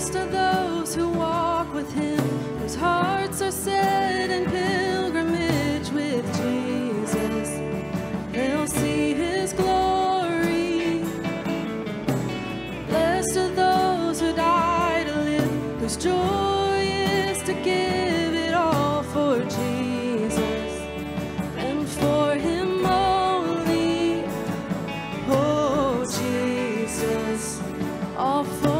Blessed are those who walk with him, whose hearts are set in pilgrimage with Jesus. They'll see his glory. Blessed are those who die to live, whose joy is to give it all for Jesus and for him only. Oh, Jesus, all for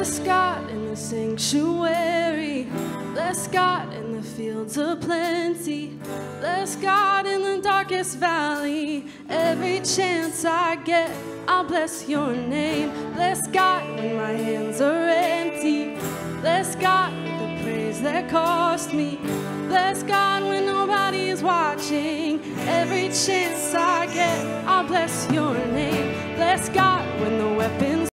Bless God in the sanctuary. Bless God in the fields of plenty. Bless God in the darkest valley. Every chance I get, I'll bless your name. Bless God when my hands are empty. Bless God with the praise that cost me. Bless God when nobody's watching. Every chance I get, I'll bless your name. Bless God when the